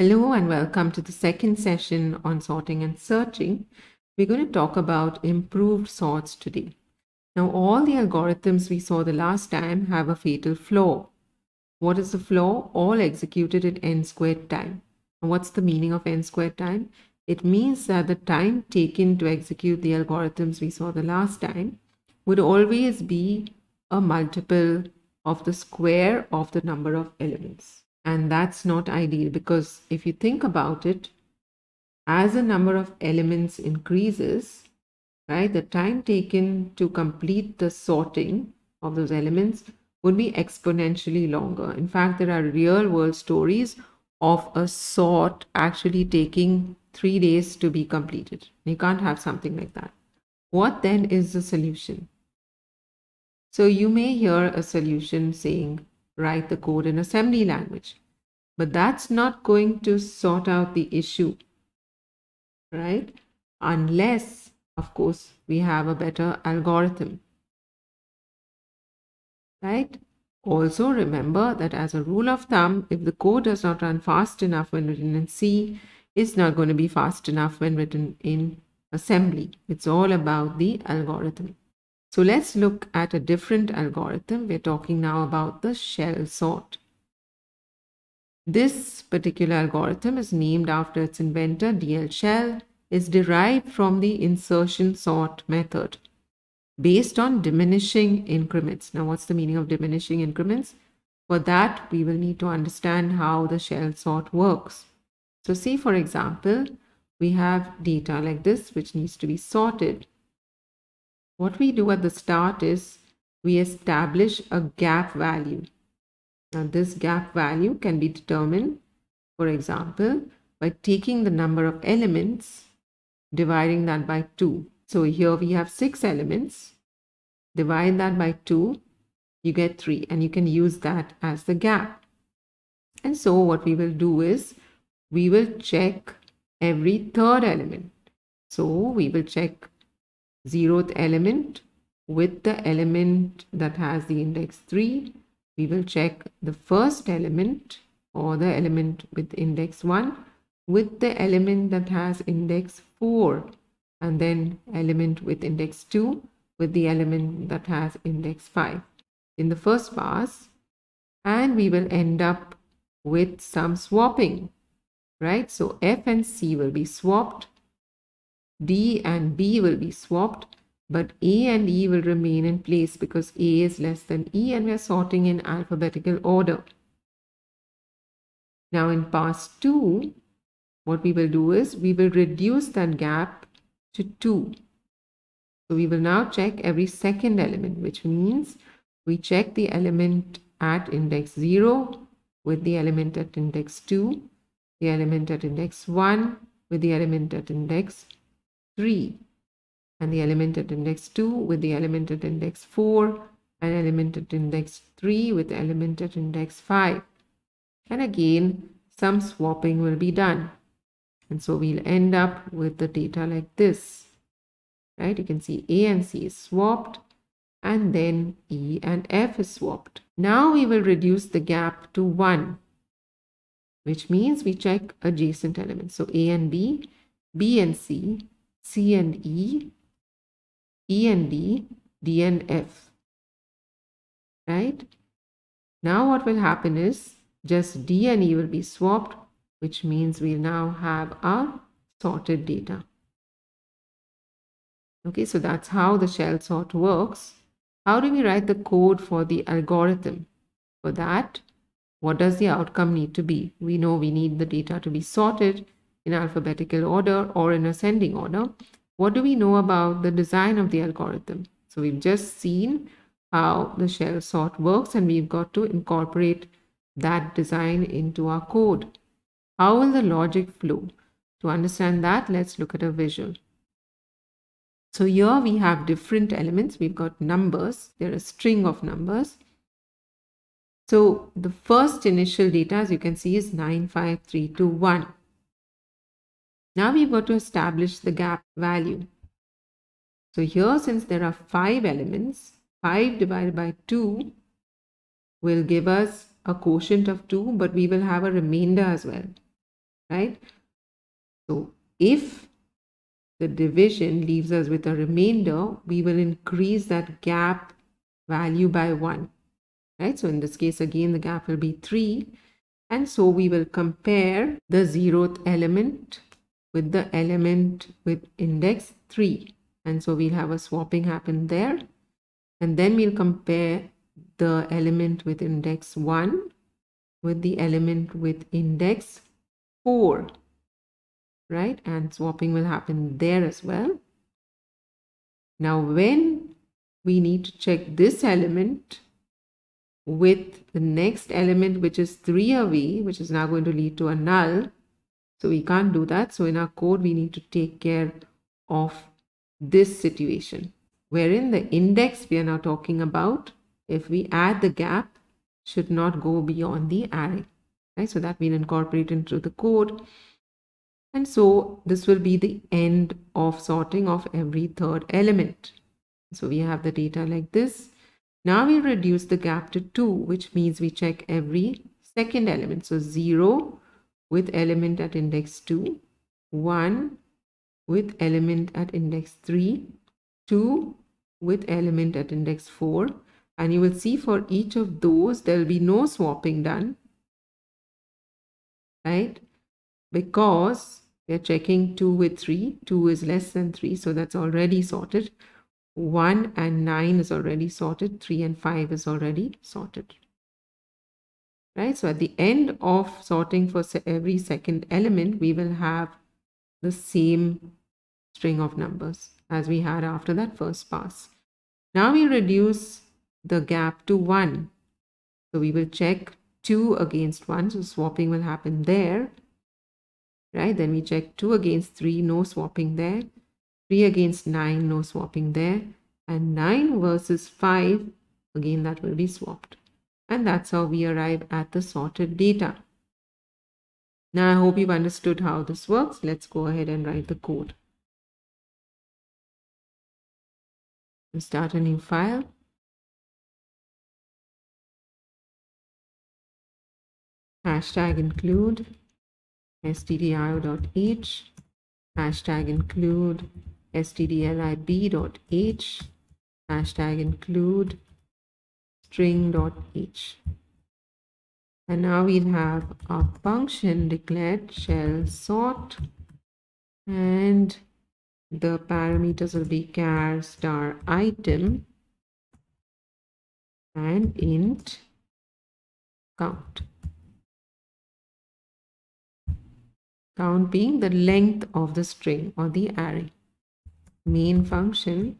Hello and welcome to the second session on sorting and searching. We're going to talk about improved sorts today. Now, all the algorithms we saw the last time have a fatal flaw. What is the flaw? All executed at n squared time. What's the meaning of n squared time? It means that the time taken to execute the algorithms we saw the last time would always be a multiple of the square of the number of elements. And that's not ideal because if you think about it, as the number of elements increases, right, the time taken to complete the sorting of those elements would be exponentially longer. In fact, there are real world stories of a sort actually taking three days to be completed. You can't have something like that. What then is the solution? So you may hear a solution saying, write the code in assembly language. But that's not going to sort out the issue, right? Unless, of course, we have a better algorithm, right? Also remember that as a rule of thumb, if the code does not run fast enough when written in C, it's not going to be fast enough when written in assembly. It's all about the algorithm. So let's look at a different algorithm. We're talking now about the shell sort. This particular algorithm is named after its inventor, DL Shell, is derived from the insertion sort method based on diminishing increments. Now, what's the meaning of diminishing increments? For that, we will need to understand how the shell sort works. So see, for example, we have data like this, which needs to be sorted. What we do at the start is we establish a gap value. Now this gap value can be determined, for example, by taking the number of elements, dividing that by 2. So here we have 6 elements. Divide that by 2, you get 3 and you can use that as the gap. And so what we will do is we will check every third element. So we will check zeroth element with the element that has the index 3 we will check the first element or the element with index 1 with the element that has index 4 and then element with index 2 with the element that has index 5 in the first pass and we will end up with some swapping right? So f and c will be swapped D and B will be swapped, but A and E will remain in place because A is less than E and we are sorting in alphabetical order. Now in pass 2, what we will do is we will reduce that gap to 2. So we will now check every second element, which means we check the element at index 0 with the element at index 2, the element at index 1 with the element at index 3 and the element at index 2 with the element at index 4 and element at index 3 with the element at index 5 and again some swapping will be done. And so we'll end up with the data like this right? You can see a and c is swapped and then e and f is swapped. Now we will reduce the gap to 1 which means we check adjacent elements. So a and b b and c C and E, E and D, D and F. Right? Now what will happen is just D and E will be swapped, which means we now have our sorted data. Okay, so that's how the shell sort works. How do we write the code for the algorithm? For that, what does the outcome need to be? We know we need the data to be sorted in alphabetical order or in ascending order. What do we know about the design of the algorithm? So we've just seen how the shell sort works and we've got to incorporate that design into our code. How will the logic flow? To understand that, let's look at a visual. So here we have different elements. We've got numbers. They're a string of numbers. So the first initial data, as you can see, is 95321. Now we've got to establish the gap value. So here, since there are five elements, 5 divided by 2 will give us a quotient of 2, but we will have a remainder as well. right? So if the division leaves us with a remainder, we will increase that gap value by 1, right? So in this case, again, the gap will be 3. And so we will compare the zeroth element with the element with index 3. And so we'll have a swapping happen there. And then we'll compare the element with index 1 with the element with index 4 right and swapping will happen there as well now when we need to check this element with the next element which is 3 away which is now going to lead to a null so we can't do that. So in our code we need to take care of this situation wherein the index we are now talking about if we add the gap should not go beyond the array right? So that we'll incorporate into the code. And so this will be the end of sorting of every third element. So we have the data like this. Now we reduce the gap to 2 which means we check every second element. So 0 with element at index 2 1 with element at index 3 2 with element at index 4 and you will see for each of those there will be no swapping done right? Because we're checking 2 with 3 2 is less than 3 so that's already sorted. 1 and 9 is already sorted 3 and 5 is already sorted right? So at the end of sorting for every second element we will have the same string of numbers as we had after that first pass. Now we reduce the gap to 1 so we will check 2 against 1 so swapping will happen there. Right? Then we check 2 against 3 no swapping there. 3 against 9 no swapping there. And 9 versus 5 again that will be swapped and that's how we arrive at the sorted data. Now i hope you've understood how this works. Let's go ahead and write the code. Start a new file. Hashtag include stdio.h hashtag include stdlib.h hashtag include string.h and now we'll have a function declared shell sort and the parameters will be char star item and int count count being the length of the string or the array. Main function.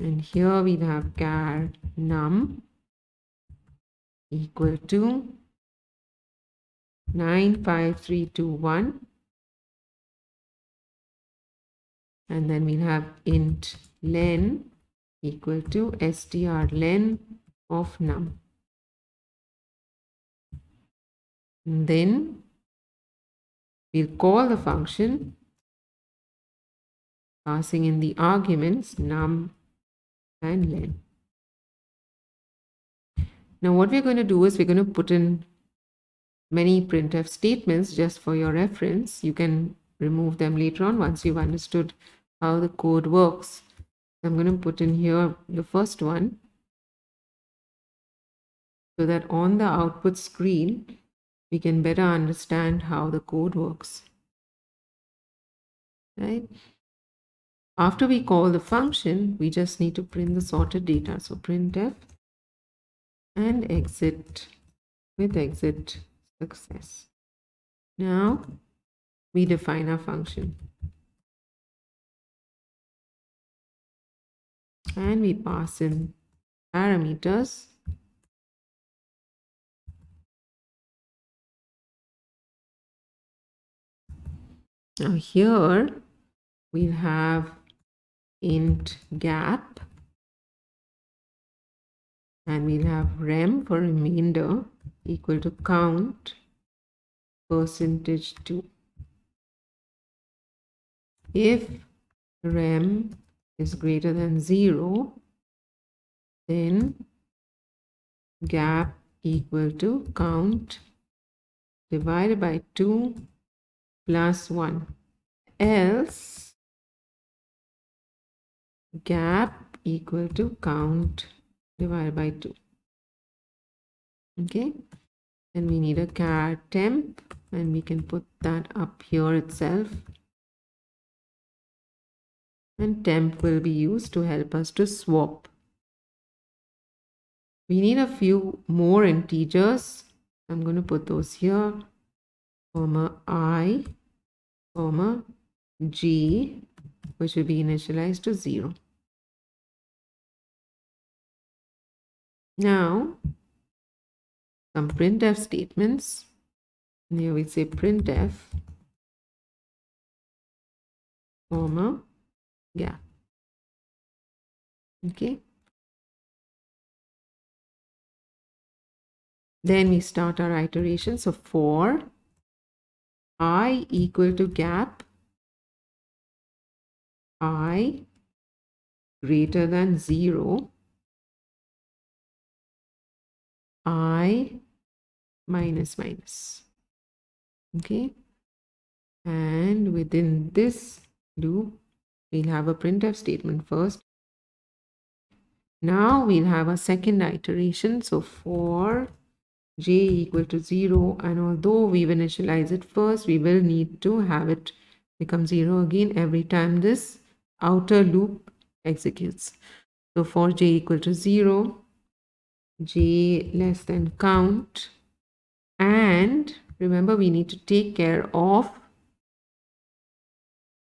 And here we have char num equal to 95321 and then we'll have int len equal to strlen of num and then we'll call the function passing in the arguments num and len. Now what we're going to do is we're going to put in many printf statements just for your reference. You can remove them later on once you've understood how the code works. I'm going to put in here the first one so that on the output screen we can better understand how the code works. Right? After we call the function, we just need to print the sorted data. So printf and exit with exit success. Now we define our function. And we pass in parameters Now here we'll have int gap and we'll have rem for remainder equal to count percentage 2. If rem is greater than 0 then gap equal to count divided by 2 plus 1 else gap equal to count divided by 2 okay? And we need a char temp and we can put that up here itself. And temp will be used to help us to swap. We need a few more integers. I'm going to put those here. Comma i comma g which will be initialized to 0 now some printf statements. Here we say printf comma yeah. Okay. Then we start our iteration. So for i equal to gap i greater than 0 i minus minus. Okay? And within this loop we'll have a printf statement first. Now we'll have a second iteration. So for j equal to 0 and although we've initialized it first we will need to have it become 0 again every time this outer loop executes. So for j equal to 0 j less than count and remember we need to take care of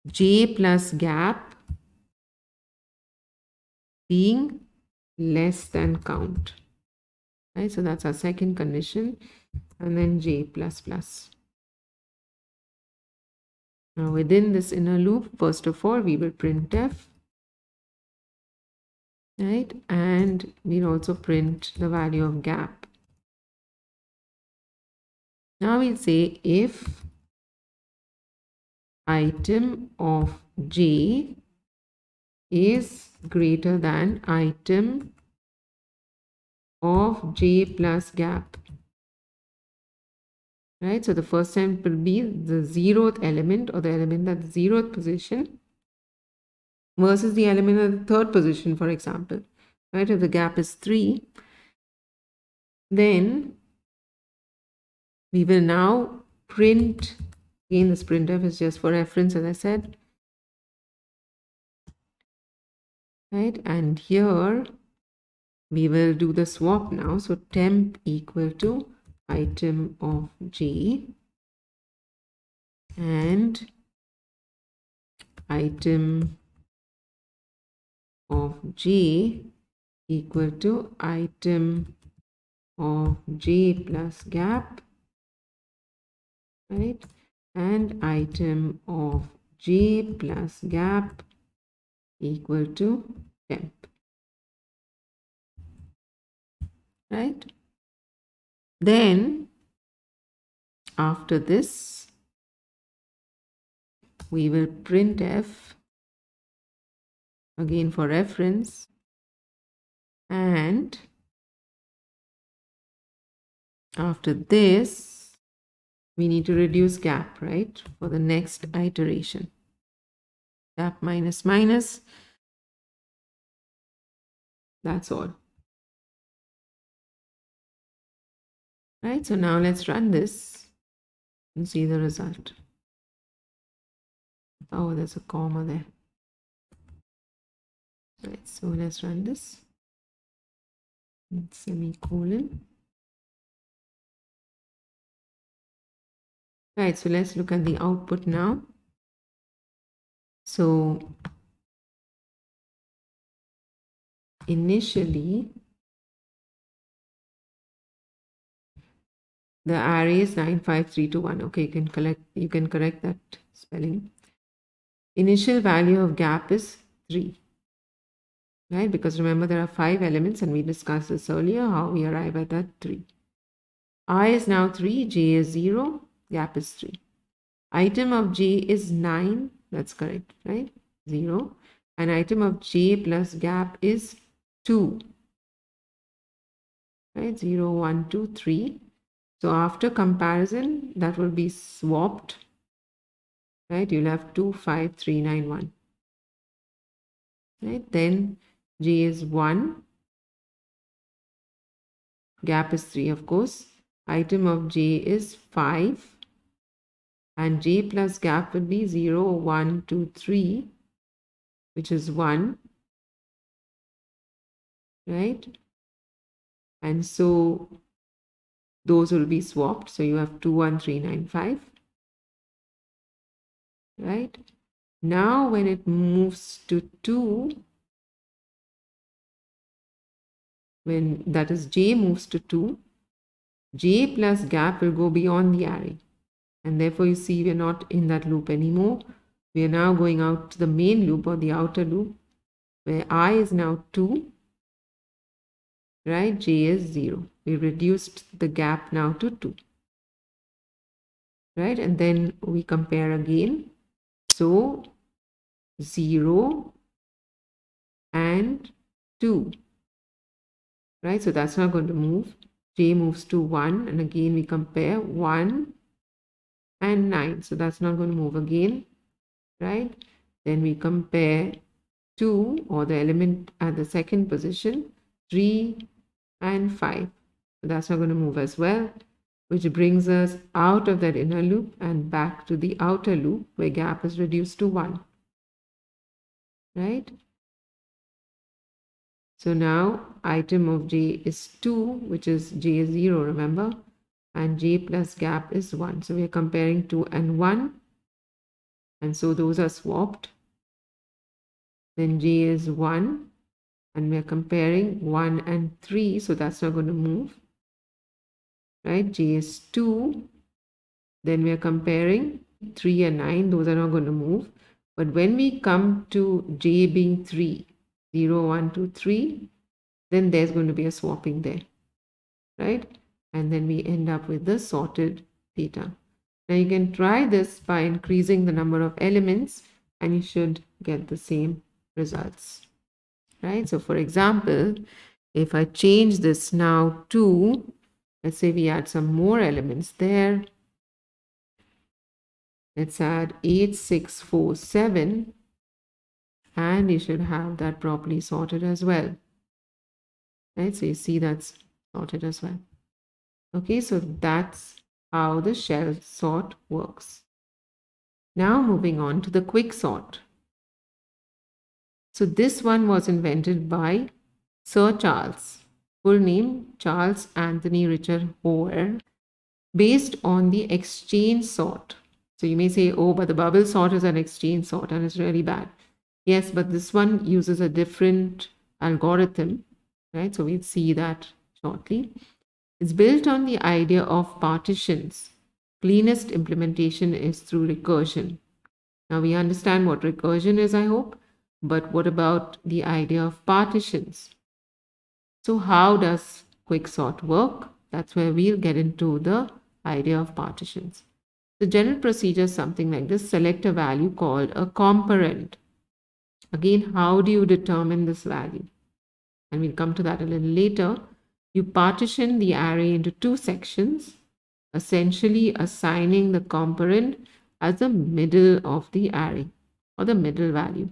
j plus gap being less than count. Right? So that's our second condition. And then j plus plus now within this inner loop first of all we will print f, right? And we'll also print the value of gap. Now we'll say if item of j is greater than item of j plus gap right? So the first time will be the zeroth element or the element at the zeroth position versus the element at the third position for example right? If the gap is 3 then we will now print again this printf is just for reference as i said right? And here we will do the swap now. So temp equal to item of j and item of j equal to item of j plus gap right? And item of j plus gap equal to temp right then after this we will print f again for reference and after this we need to reduce gap right for the next iteration. Gap minus minus that's all right so now let's run this and see the result. Oh there's a comma there. Right so let's run this. And semicolon. Right so let's look at the output now. So initially the array is 95321 okay you can collect you can correct that spelling. Initial value of gap is 3 right? Because remember there are five elements and we discussed this earlier how we arrive at that 3 i is now 3 j is 0 gap is 3 item of j is 9 that's correct right? 0 and item of j plus gap is 2 right? 0 1 2 3 So after comparison, that will be swapped, right? You'll have 2, 5, 3, 9, 1. Right? Then J is 1. Gap is 3, of course. Item of J is 5. And J plus gap will be 0, 1, 2, 3, which is 1. Right? And so those will be swapped. So you have 21395. Right? Now when it moves to 2, when that is j moves to 2, j plus gap will go beyond the array. And therefore you see we're not in that loop anymore. We are now going out to the main loop or the outer loop where i is now 2 right? J is 0. We reduced the gap now to 2. Right? And then we compare again. So 0 and 2. Right? So that's not going to move. J moves to 1 and again we compare 1 and 9. So that's not going to move again. Right? Then we compare 2 or the element at the second position 3 and 5. So that's not going to move as well, which brings us out of that inner loop and back to the outer loop where gap is reduced to 1. Right? So now item of j is 2, which is j is 0, remember? And j plus gap is 1. So we are comparing 2 and 1. And so those are swapped. Then j is 1 and we're comparing 1 and 3 so that's not going to move. Right? J is 2 then we're comparing 3 and 9 those are not going to move. But when we come to j being 3 0 1 2 3 then there's going to be a swapping there. Right? And then we end up with the sorted data now you can try this by increasing the number of elements and you should get the same results right? So for example, if I change this now to, let's say we add some more elements there. Let's add 8647 and you should have that properly sorted as well. Right, so you see that's sorted as well. Okay, so that's how the shell sort works. Now moving on to the quick sort. So this one was invented by Sir Charles, full name Charles Anthony Richard Hoare, based on the exchange sort. So you may say, oh, but the bubble sort is an exchange sort and it's really bad. Yes, but this one uses a different algorithm, right? So we'll see that shortly. It's built on the idea of partitions. Cleanest implementation is through recursion. Now we understand what recursion is, I hope. But what about the idea of partitions? So how does quicksort work? That's where we'll get into the idea of partitions. The general procedure is something like this. Select a value called a comparand. Again, how do you determine this value? And we'll come to that a little later. You partition the array into two sections, essentially assigning the comparand as the middle of the array or the middle value.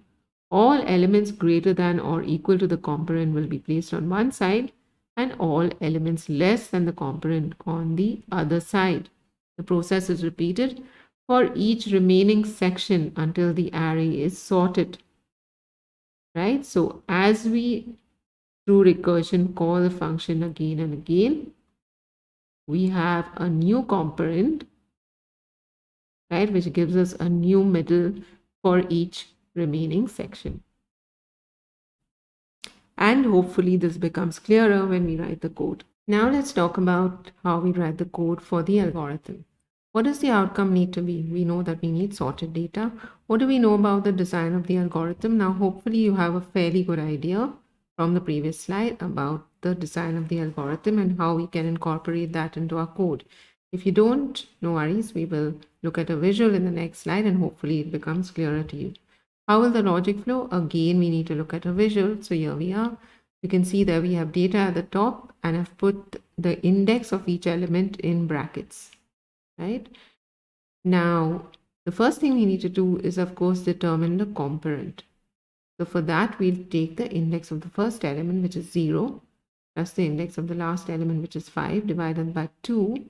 All elements greater than or equal to the comparand will be placed on one side and all elements less than the comparand on the other side. The process is repeated for each remaining section until the array is sorted. Right? So as we through recursion call the function again and again, we have a new comparand, right, which gives us a new middle for each remaining section. And hopefully this becomes clearer when we write the code. Now let's talk about how we write the code for the algorithm. What does the outcome need to be? We know that we need sorted data. What do we know about the design of the algorithm? Now, hopefully you have a fairly good idea from the previous slide about the design of the algorithm and how we can incorporate that into our code. If you don't, no worries, we will look at a visual in the next slide and hopefully it becomes clearer to you. How will the logic flow? Again, we need to look at a visual. So here we are. You can see that we have data at the top and I've put the index of each element in brackets, right? Now, the first thing we need to do is, of course, determine the comparand. So for that, we'll take the index of the first element, which is 0, plus the index of the last element, which is 5, divided by 2,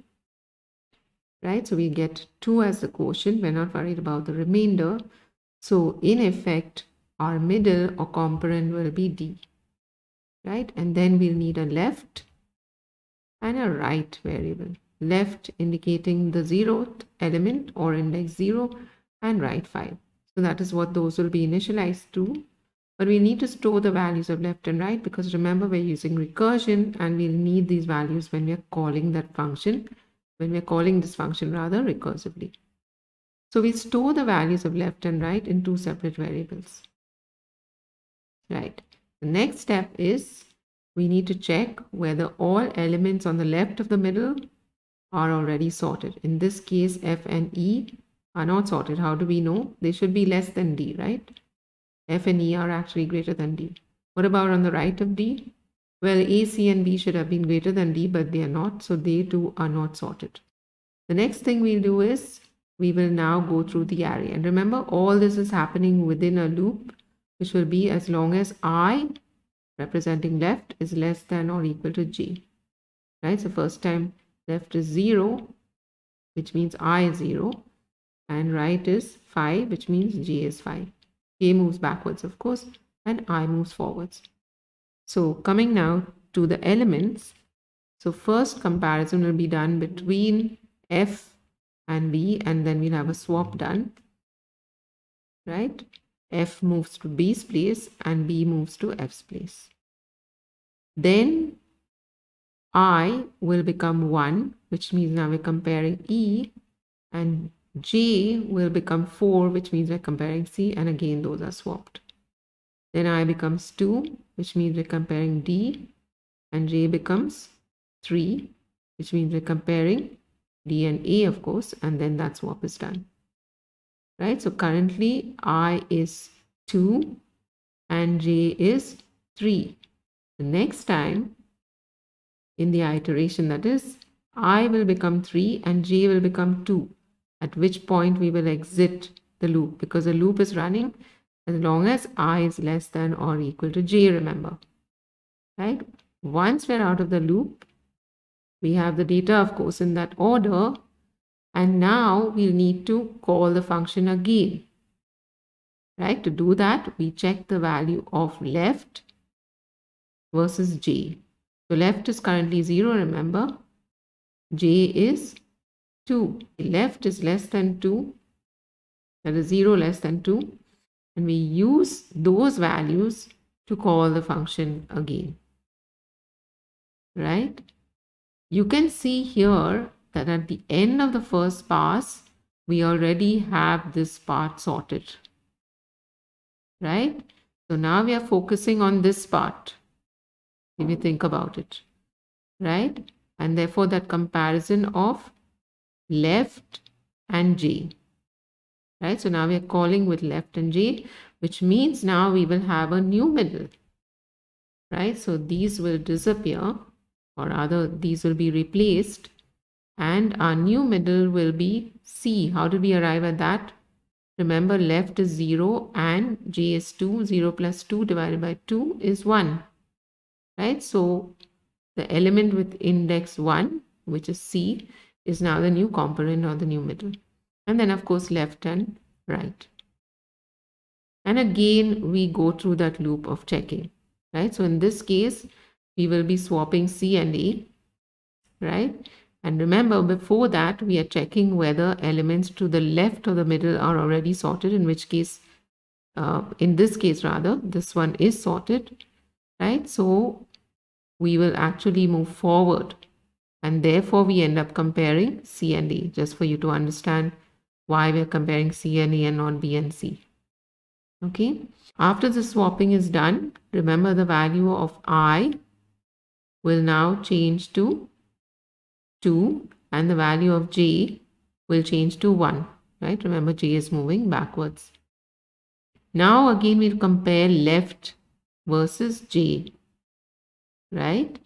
right? So we get 2 as the quotient. We're not worried about the remainder. So in effect, our middle or comparand will be D, right? And then we'll need a left and a right variable. Left indicating the zeroth element or index 0 and right 5. So that is what those will be initialized to. But we need to store the values of left and right because remember we're using recursion and we'll need these values when we're calling that function, when we're calling this function rather recursively. So we store the values of left and right in two separate variables. Right. The next step is we need to check whether all elements on the left of the middle are already sorted. In this case, F and E are not sorted. How do we know? They should be less than D, right? F and E are actually greater than D. What about on the right of D? Well, A, C, and B should have been greater than D, but they are not, so they too are not sorted. The next thing we'll do is we will now go through the array. And remember, all this is happening within a loop, which will be as long as I representing left is less than or equal to j. Right, so first time left is 0, which means i is 0, and right is 5, which means j is 5. j moves backwards, of course, and i moves forwards. So coming now to the elements, so first comparison will be done between f and b, and then we'll have a swap done, right? f moves to b's place and b moves to f's place. Then i will become 1, which means now we're comparing e, and j will become 4, which means we're comparing c, and again those are swapped. Then i becomes 2, which means we're comparing d, and j becomes 3, which means we're comparing d and a, of course, and then that swap is done right? So currently I is 2 and j is 3. The next time in the iteration that is i will become 3 and j will become 2 at which point we will exit the loop because the loop is running as long as i is less than or equal to j remember right once we're out of the loop we have the data of course in that order and now we'll need to call the function again. Right? To do that, we check the value of left versus j. So left is currently 0, remember. j is 2. Left is less than 2. That is 0 less than 2. And we use those values to call the function again. Right? You can see here that at the end of the first pass, we already have this part sorted. Right? So now we are focusing on this part. If you think about it. Right? And therefore that comparison of left and J. Right? So now we are calling with left and J, which means now we will have a new middle. Right? So these will disappear or rather these will be replaced and our new middle will be C. How did we arrive at that? Remember left is 0 and J is 2. 0 plus 2 divided by 2 is 1. Right? So the element with index 1 which is C is now the new comparand or the new middle. And then of course left and right. And again we go through that loop of checking. Right? So in this case we will be swapping C and A. Right? And remember, before that, we are checking whether elements to the left or the middle are already sorted, in which case, uh, in this case rather, this one is sorted, right? So we will actually move forward. And therefore, we end up comparing C and A, just for you to understand why we're comparing C and A and not B and C. Okay. After the swapping is done, remember the value of I will now change to 2 and the value of j will change to 1 right remember j is moving backwards now again we'll compare left versus j right?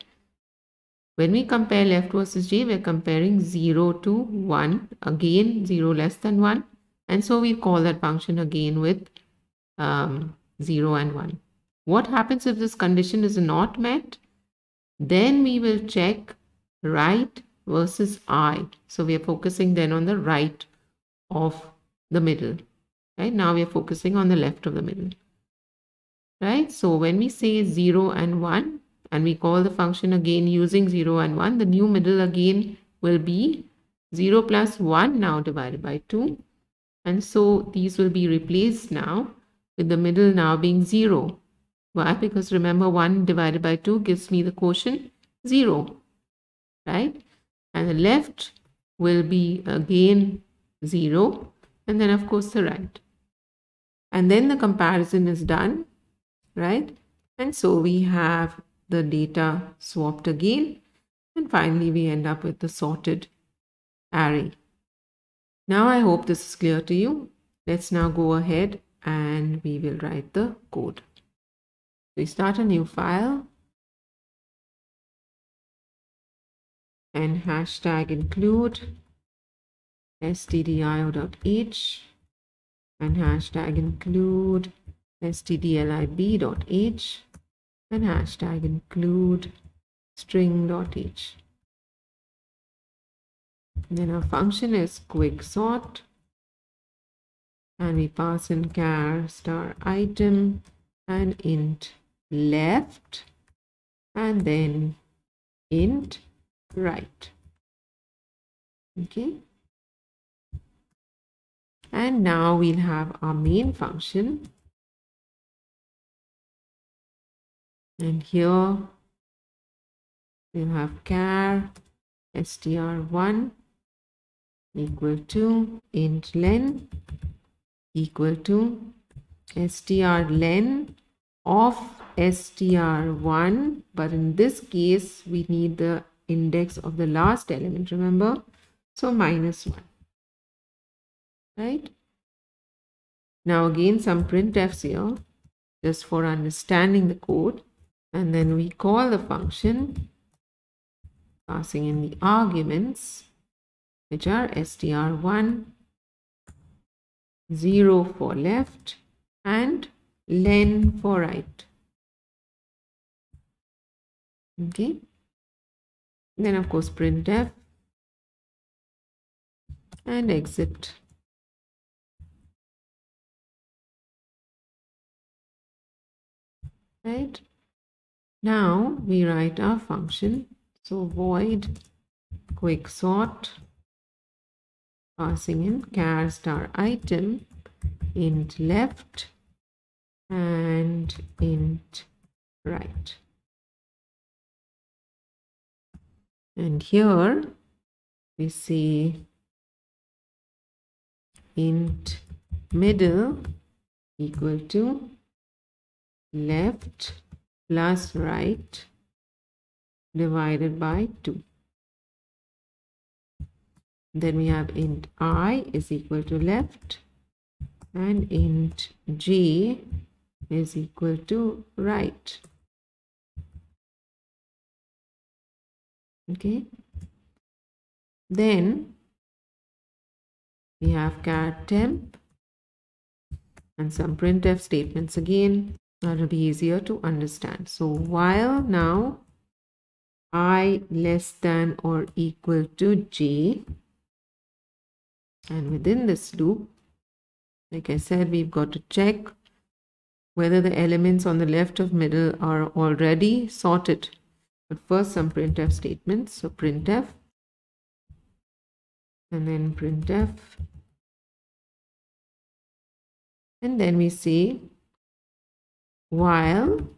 When we compare left versus j, we're comparing 0 to 1. Again, 0 less than 1. And so we call that function again with um, 0 and 1. What happens if this condition is not met? Then we will check right versus i. So we are focusing then on the right of the middle. Right now we are focusing on the left of the middle. Right. So when we say 0 and 1, and we call the function again using 0 and 1 the new middle again will be 0 plus 1 now divided by 2 and so these will be replaced now with the middle now being 0 why because remember 1 divided by 2 gives me the quotient 0 right and the left will be again 0 and then of course the right and then the comparison is done right and so we have the data swapped again. And finally, we end up with the sorted array. Now, I hope this is clear to you. Let's now go ahead and we will write the code. We start a new file. And hashtag include stdio.h and hashtag include stdlib.h and hashtag include string.h. Then our function is quick sort. And we pass in char star item and int left and then int right. Okay. And now we'll have our main function and here we have char str1 equal to int len equal to str len of str1 but in this case we need the index of the last element remember? So minus 1 right? Now again some printfs here just for understanding the code and then we call the function passing in the arguments which are str1 0 for left and len for right okay then of course print printf and exit right now we write our function. So void quick sort passing in char star item int left and int right. And here we see int middle equal to left plus right divided by 2. Then we have int i is equal to left and int j is equal to right. Okay. Then we have char temp and some printf statements again that will be easier to understand. So while now i less than or equal to j and within this loop like I said we've got to check whether the elements on the left of middle are already sorted but first some printf statements. So printf and then printf and then we say while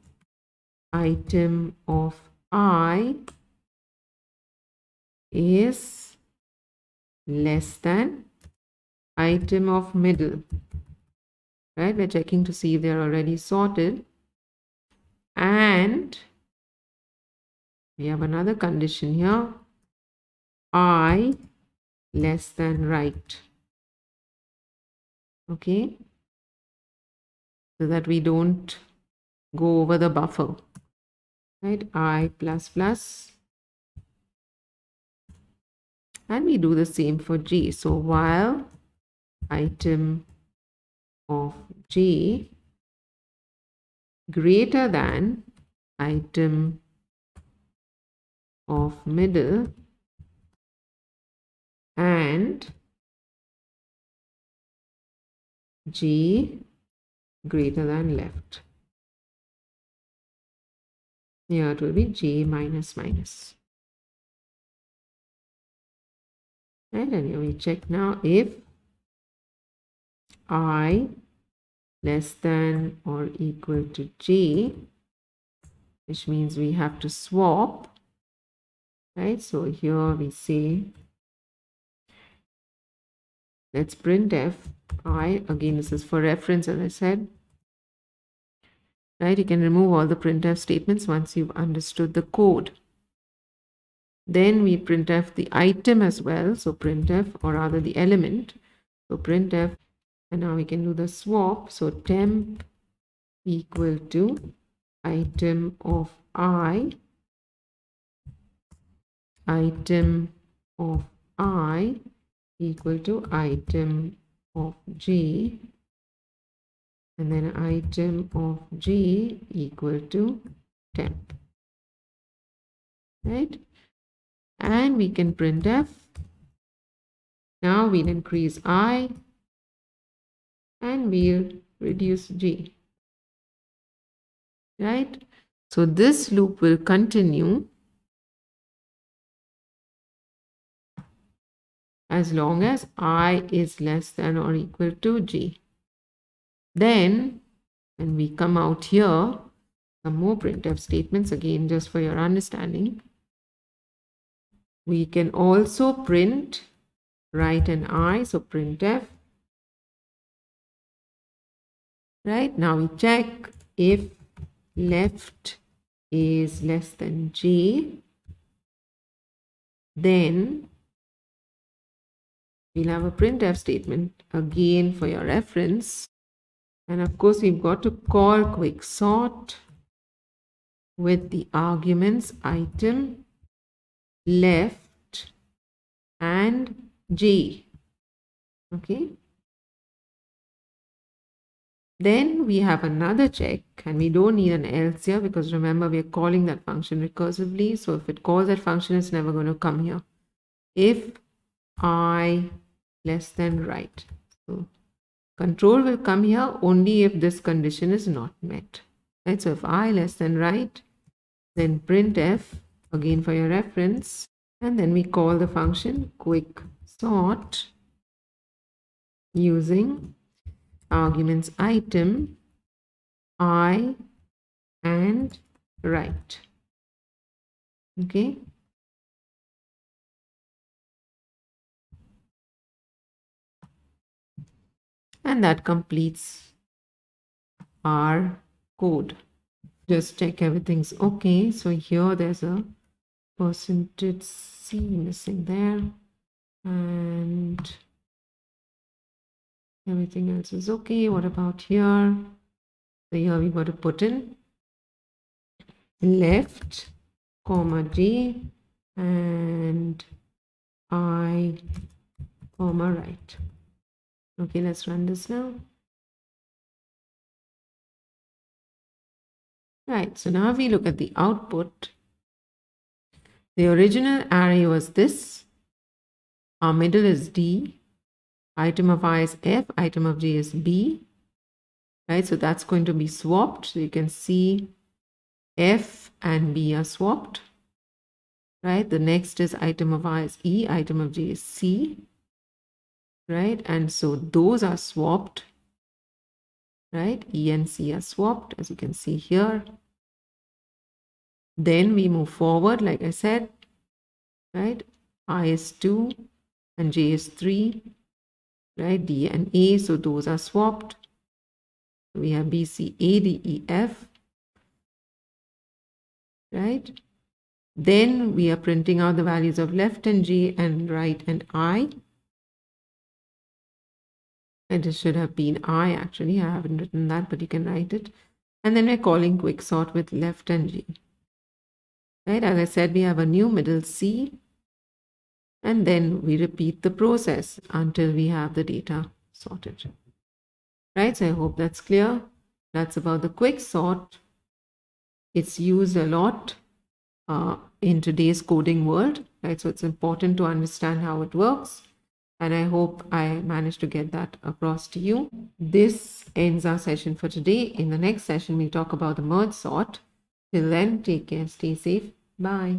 item of i is less than item of middle. Right? We're checking to see if they're already sorted. And we have another condition here. I less than right. Okay. So that we don't go over the buffer. right? I plus plus. And we do the same for g so while item of j greater than item of middle and G greater than left. Here it will be J minus minus. And here we check now if I less than or equal to J, which means we have to swap, right? So here we say, let's printf i. Again this is for reference as i said. Right? You can remove all the printf statements once you've understood the code. Then we printf the item as well. So printf or rather the element. So printf and now we can do the swap. So temp equal to item of i item of i equal to item of J and then item of J equal to temp right? And we can printf. Now we'll increase i. And we'll reduce j right? So this loop will continue as long as i is less than or equal to g. Then when we come out here, some more printf statements again just for your understanding. We can also print right and i, so printf. Right now we check if left is less than j, then we'll have a printf statement again for your reference. And of course we've got to call quick sort with the arguments item left and j. Okay? Then we have another check and we don't need an else here because remember we are calling that function recursively. So if it calls that function it's never going to come here. If i less than right. So control will come here only if this condition is not met. Right? So if i less than right, then printf again for your reference, and then we call the function quick sort using arguments item i and right. Okay. And that completes our code. Just check everything's okay. So here there's a percentage c missing there. And everything else is okay. What about here? So here we got to put in left comma j and i comma right Okay, let's run this now. Right, so now we look at the output. The original array was this. Our middle is D. Item of I is F. Item of J is B. Right, so that's going to be swapped. So you can see F and B are swapped. Right, the next is item of I is E. Item of J is C right? And so those are swapped, right? E and C are swapped, as you can see here. Then we move forward, like I said, right? I is 2 and J is 3, right? D and A, so those are swapped. We have B, C, A, D, E, F, right? Then we are printing out the values of left and J and right and I it should have been I actually. I haven't written that, but you can write it. And then we're calling quicksort with left and G. Right? As I said, we have a new middle C and then we repeat the process until we have the data sorted. Right? So I hope that's clear. That's about the quick sort. It's used a lot uh, in today's coding world, right? So it's important to understand how it works. And I hope I managed to get that across to you. This ends our session for today. In the next session, we'll talk about the merge sort. Till then, take care, stay safe. Bye.